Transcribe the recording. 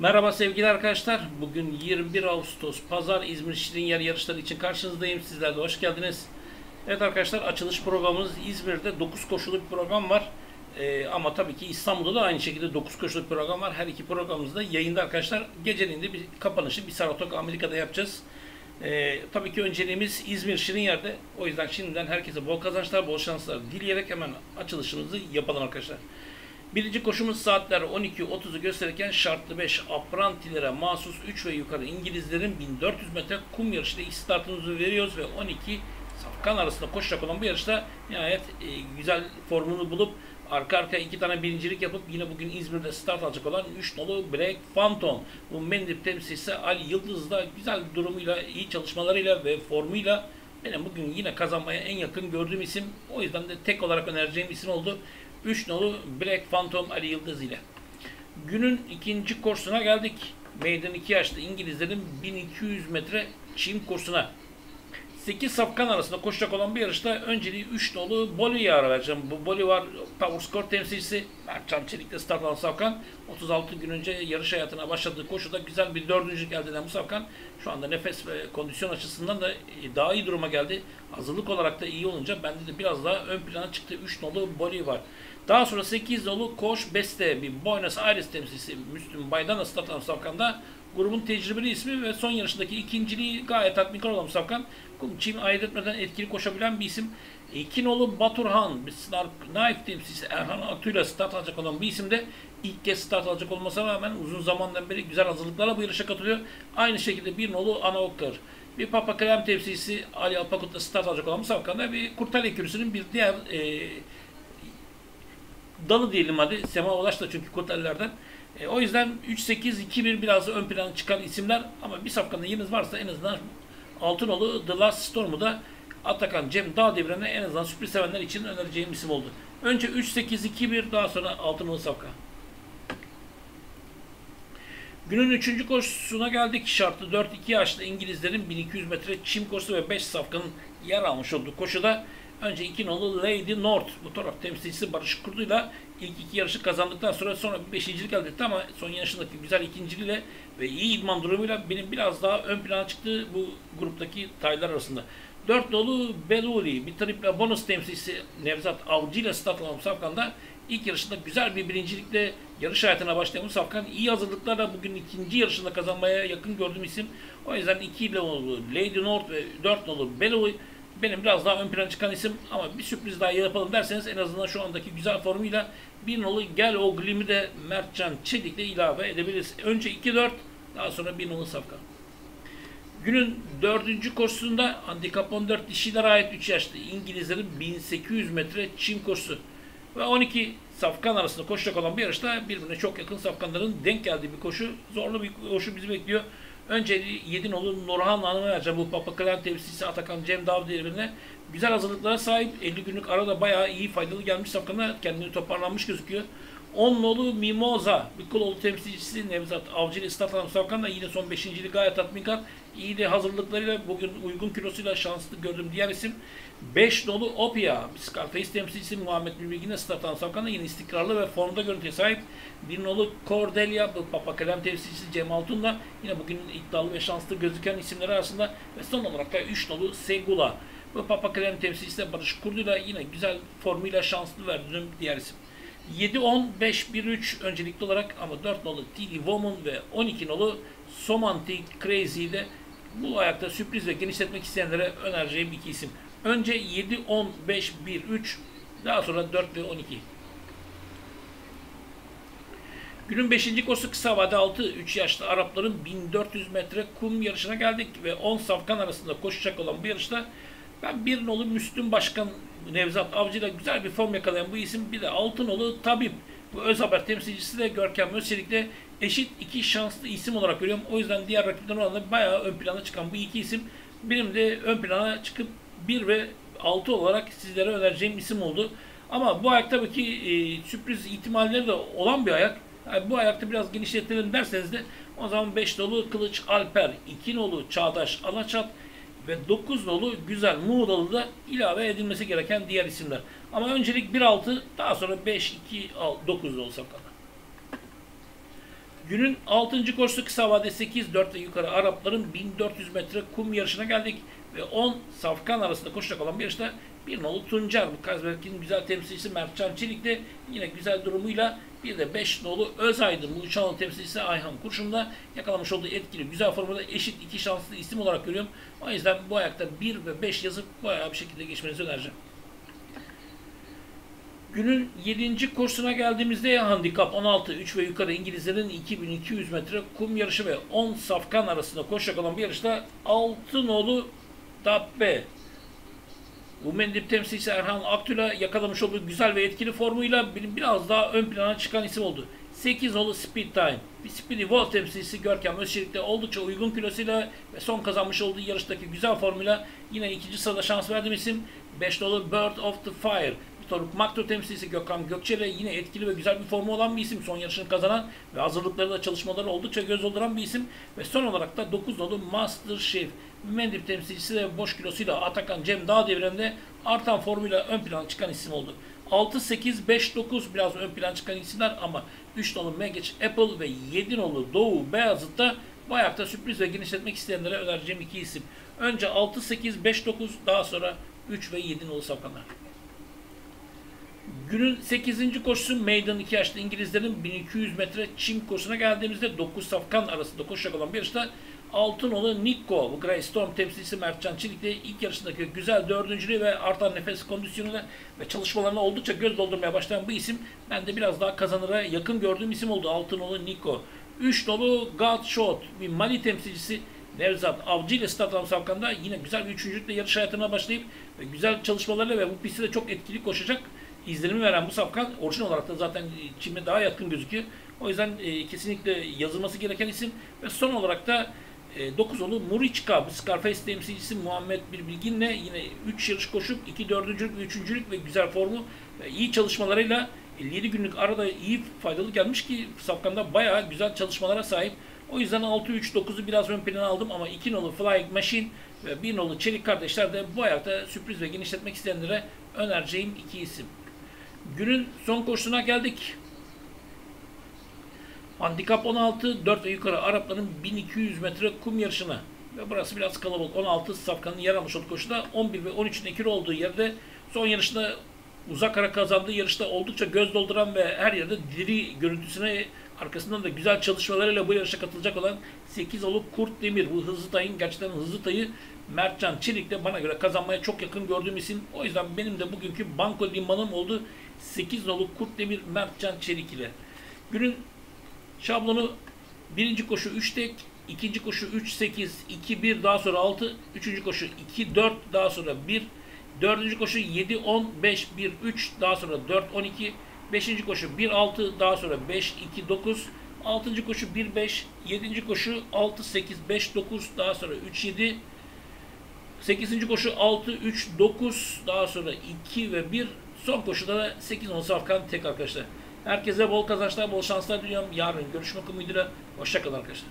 Merhaba sevgili arkadaşlar. Bugün 21 Ağustos Pazar İzmir Şirin Yer yarışları için karşınızdayım. Sizler de hoş geldiniz. Evet arkadaşlar açılış programımız İzmir'de 9 koşulu bir program var. Ee, ama tabii ki İstanbul'da da aynı şekilde 9 koşulu bir program var. Her iki programımız da yayında arkadaşlar. Geceliğinde bir kapanışı bir Saratoga Amerika'da yapacağız. Ee, tabii ki önceliğimiz İzmir Şirin Yer'de. O yüzden şimdiden herkese bol kazançlar, bol şanslar dileyerek hemen açılışımızı yapalım arkadaşlar. Birinci koşumuz saatler 12.30'u gösterirken şartlı 5 aprantilere mahsus 3 ve yukarı İngilizlerin 1400 metre kum yarışıyla ilk startımızı veriyoruz ve 12 safkan arasında koşacak olan bu yarışta nihayet e, güzel formunu bulup arka arkaya iki tane birincilik yapıp yine bugün İzmir'de start alacak olan 3 nolu Black Phantom. Bu Mendip temsilcisi Ali Yıldız da güzel durumuyla, iyi çalışmalarıyla ve formuyla benim bugün yine kazanmaya en yakın gördüğüm isim. O yüzden de tek olarak önereceğim isim oldu. 3 nolu Black Phantom Ali Yıldız ile. Günün ikinci kursuna geldik. Meydan 2 yaşlı İngilizlerin 1200 metre çim kursuna. 8 safkan arasında koşacak olan bir yarışta önceliği 3 nolu Boli'ye ara vereceğim. Bu Boli var Power Score temsilcisi. Mertcan Çelik'te start alan safkan. 36 gün önce yarış hayatına başladığı koşuda güzel bir dördüncülük elde eden bu safkan. Şu anda nefes ve kondisyon açısından da daha iyi duruma geldi. Hazırlık olarak da iyi olunca bende de biraz daha ön plana çıktı. 3 nolu Boli var. Daha sonra 8 nolu Koş Beste bir Buenos Aires temsilcisi Müslüm Baydan'a start alan safkanda grubun tecrübeli ismi ve son yarışındaki ikinciliği gayet tatminkar olan Safkan. Çim ayırt etmeden etkili koşabilen bir isim. İkinoğlu Baturhan, bir Snark Knife temsilcisi Erhan Aktu'yla start alacak olan bir isim de ilk kez start alacak olmasına rağmen uzun zamandan beri güzel hazırlıklarla bu yarışa katılıyor. Aynı şekilde bir nolu Ana Okkar. Bir Papa Krem temsilcisi Ali Alpakut'la start alacak olan Safkan'da bir Kurtal Ekürüsü'nün bir diğer e, dalı diyelim hadi. Sema Ulaş da çünkü Kurtallerden. E, o yüzden 3-8-2-1 biraz ön plana çıkan isimler ama bir safkanda yeriniz varsa en azından Altınoğlu The Last Storm'u da Atakan Cem Dağ devrene en azından sürpriz sevenler için önereceğim isim oldu. Önce 3-8-2-1 daha sonra Altınoğlu Safka. Günün 3. koşusuna geldik. Şartlı 4-2 yaşlı İngilizlerin 1200 metre çim koşusu ve 5 safkanın yer almış olduğu koşuda Önce iki nolu Lady North bu taraf temsilcisi Barış Kurdu'yla ilk iki yarışı kazandıktan sonra sonra bir beşincilik elde etti ama son yarışındaki güzel ikinciliğiyle ve iyi idman durumuyla benim biraz daha ön plana çıktı bu gruptaki taylar arasında. Dört nolu Beluri bir triple bonus temsilcisi Nevzat Avcı ile start alan Safkan'da ilk yarışında güzel bir birincilikle yarış hayatına başlayan Safkan iyi hazırlıklarla bugün ikinci yarışında kazanmaya yakın gördüğüm isim. O yüzden iki nolu Lady North ve dört nolu Beluri benim biraz daha ön plana çıkan isim ama bir sürpriz daha yapalım derseniz en azından şu andaki güzel formuyla bir nolu gel o glimi de Mertcan Çelik'le ilave edebiliriz. Önce 2-4 daha sonra bir nolu safka. Günün dördüncü koşusunda handikap 14 dişilere ait 3 yaşlı İngilizlerin 1800 metre çim koşusu ve 12 safkan arasında koşacak olan bir yarışta birbirine çok yakın safkanların denk geldiği bir koşu. Zorlu bir koşu bizi bekliyor. Önce Yedinoğlu Nurhan Hanım'a vereceğim bu Papakalen temsilcisi Atakan Cem Dav devrine. Güzel hazırlıklara sahip. 50 günlük arada bayağı iyi faydalı gelmiş safkana kendini toparlanmış gözüküyor. 10 nolu Mimoza, Bikoloğlu temsilcisi Nevzat Avcı ile start alan Safkan da yine son 5. gayet tatminkar. İyi de hazırlıklarıyla bugün uygun kilosuyla şanslı gördüğüm diğer isim. 5 nolu Opia, Scarface temsilcisi Muhammed Bilbilgin'e Safkan da yine istikrarlı ve formda görüntüye sahip. 1 nolu Cordelia, Papa Kalem temsilcisi Cem Altun'la yine bugün iddialı ve şanslı gözüken isimler arasında ve son olarak da 3 nolu Segula. Bu Papa Kalem temsilcisi Barış Kurdu'yla yine güzel formuyla şanslı verdiğim diğer isim. 7-10-5-1-3 öncelikli olarak ama 4 nolu TD Woman ve 12 nolu Somantic Crazy'de bu ayakta sürpriz ve genişletmek isteyenlere önereceğim iki isim. Önce 7-10-5-1-3 daha sonra 4 ve 12. Günün 5. koşusu kısa vade 6 3 yaşlı Arapların 1400 metre kum yarışına geldik ve 10 safkan arasında koşacak olan bu yarışta ben bir nolu Müslüm Başkan Nevzat Avcı ile güzel bir form yakalayan bu isim bir de Altınolu Tabip. Bu öz haber temsilcisi de Görkem Özçelik'le eşit iki şanslı isim olarak görüyorum. O yüzden diğer rakipler oranla bayağı ön plana çıkan bu iki isim benim de ön plana çıkıp 1 ve 6 olarak sizlere önereceğim isim oldu. Ama bu ayak tabii ki e, sürpriz ihtimalleri de olan bir ayak. Yani bu ayakta biraz genişletelim derseniz de o zaman 5 nolu Kılıç Alper, 2 nolu Çağdaş Alaçat, ve 9 nolu güzel Muğla'lı da ilave edilmesi gereken diğer isimler. Ama öncelik 1-6 daha sonra 5-2-9 nolu safkanlar. Günün 6. koşusu kısa vade 8, 4 ve yukarı Arapların 1400 metre kum yarışına geldik. Ve 10 safkan arasında koşacak olan bir yarışta bir nolu Tuncer. Bu Kazberk'in güzel temsilcisi Mertcan Çelik'le yine güzel durumuyla bir de 5 nolu Özaydın. Bu Uçanlı temsilcisi Ayhan Kurşun'da yakalamış olduğu etkili güzel formada eşit iki şanslı isim olarak görüyorum. O yüzden bu ayakta 1 ve 5 yazıp bayağı bir şekilde geçmenizi önereceğim. Günün 7. koşusuna geldiğimizde handikap 16, 3 ve yukarı İngilizlerin 2200 metre kum yarışı ve 10 safkan arasında koşacak olan bir yarışta Altınolu Dabbe Umendip temsilcisi Erhan Aktül'a yakalamış olduğu güzel ve etkili formuyla biraz daha ön plana çıkan isim oldu. 8 nolu Speed Time. Bir Speedy Wall temsilcisi Görkem Özçelik'te oldukça uygun kilosuyla ve son kazanmış olduğu yarıştaki güzel formuyla yine ikinci sırada şans verdiğim isim 5 nolu Bird of the Fire. Toruk Makro temsilcisi Gökhan Gökçe'yle yine etkili ve güzel bir formu olan bir isim. Son yarışını kazanan ve hazırlıkları da çalışmaları oldukça göz dolduran bir isim. Ve son olarak da 9 nolu Master Chef. Mendip temsilcisi de boş kilosuyla Atakan Cem Dağ devrinde artan formuyla ön plana çıkan isim oldu. 6, 8, 5, 9 biraz ön plan çıkan isimler ama 3 nolu Megeç Apple ve 7 nolu Doğu Beyazıt'ta bu ayakta sürpriz ve genişletmek isteyenlere önereceğim iki isim. Önce 6, 8, 5, 9 daha sonra 3 ve 7 nolu safkanlar. Günün 8. koşusu Maiden 2 yaşlı İngilizlerin 1200 metre çim koşusuna geldiğimizde 9 safkan arasında koşacak olan bir yarışta Altınoğlu Nikko, bu Grey Storm temsilcisi Mertcan Çelik'le ilk yarışındaki güzel dördüncülüğü ve artan nefes kondisyonuyla ve çalışmalarına oldukça göz doldurmaya başlayan bu isim ben de biraz daha kazanıra yakın gördüğüm isim oldu Altınoğlu Nikko. 3 dolu God Shot, bir Mali temsilcisi Nevzat Avcı ile start alan Safkan'da yine güzel bir üçüncülükle yarış hayatına başlayıp ve güzel çalışmalarıyla ve bu pistte de çok etkili koşacak izlenimi veren bu safkan orijinal olarak da zaten çime daha yatkın gözüküyor. O yüzden e, kesinlikle yazılması gereken isim ve son olarak da e, 9 onu Muriçka, bu Scarface temsilcisi Muhammed Bir Bilgin'le yine 3 yarış koşup 2 dördüncülük ve üçüncülük ve güzel formu ve iyi çalışmalarıyla 57 günlük arada iyi faydalı gelmiş ki Safkan'da bayağı güzel çalışmalara sahip. O yüzden 6-3-9'u biraz ön plana aldım ama 2 nolu Flying Machine ve 1 nolu Çelik kardeşler de bu ayakta sürpriz ve genişletmek isteyenlere önereceğim iki isim. Günün son koşusuna geldik. Handikap 16, 4 ve yukarı Arapların 1200 metre kum yarışına. Ve burası biraz kalabalık. 16 safkanın yer almış olduğu koşuda 11 ve 13'ün ekili olduğu yerde son yarışında uzak ara kazandığı yarışta oldukça göz dolduran ve her yerde diri görüntüsüne arkasından da güzel çalışmalarıyla bu yarışa katılacak olan 8 olup Kurt Demir. Bu hızlı tayın gerçekten hızlı tayı Mertcan Çelik de bana göre kazanmaya çok yakın gördüğüm isim. O yüzden benim de bugünkü banko limanım oldu. 8 nolu Kurt Demir Mertcan Çelik ile. Günün şablonu birinci koşu 3 tek, ikinci koşu 3 8 2 1 daha sonra 6, üçüncü koşu 2 4 daha sonra 1, dördüncü koşu 7 10 5 1 3 daha sonra 4 12, beşinci koşu 1 6 daha sonra 5 2 9 altıncı koşu 1 5 yedinci koşu 6 8 5 9 daha sonra 3 7 8. koşu 6 3 9 daha sonra 2 ve 1 Son koşuda da 8 10 safkan tek arkadaşlar. Herkese bol kazançlar, bol şanslar diliyorum. Yarın görüşmek umuduyla. Hoşçakalın arkadaşlar.